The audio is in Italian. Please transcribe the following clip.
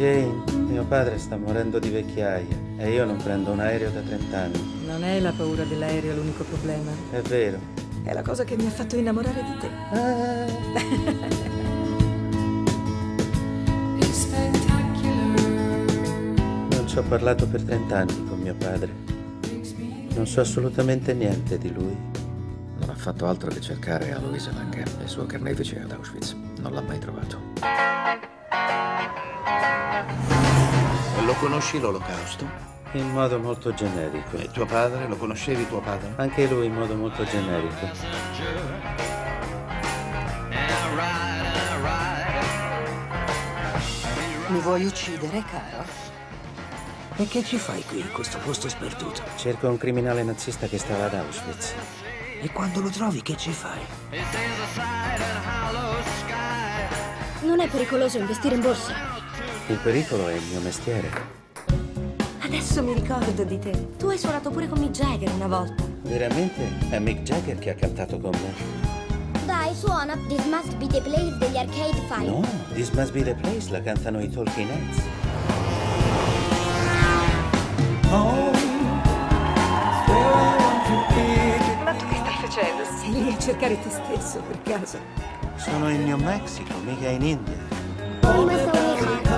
Jane, mio padre sta morendo di vecchiaia e io non prendo un aereo da 30 anni. Non è la paura dell'aereo l'unico problema. È vero. È la cosa che mi ha fatto innamorare di te. Ah. Non ci ho parlato per 30 anni con mio padre. Non so assolutamente niente di lui. Non ha fatto altro che cercare Aloise Lange, il suo carnefice ad Auschwitz. Non l'ha mai trovato. Lo conosci l'olocausto? In modo molto generico. E tuo padre? Lo conoscevi tuo padre? Anche lui in modo molto generico. Mi vuoi uccidere, caro? E che ci fai qui in questo posto sperduto? Cerco un criminale nazista che stava ad Auschwitz. E quando lo trovi che ci fai? Non è pericoloso investire in borsa. Il pericolo è il mio mestiere. Adesso mi ricordo di te. Tu hai suonato pure con Mick Jagger una volta. Veramente? È Mick Jagger che ha cantato con me. Dai, suona This Must Be the Place degli Arcade Fire. No, This Must Be the Place la cantano i Talking Heads. Ma tu che stai facendo? Sei lì a cercare te stesso, per caso. Sono in New Mexico, mica in India. We must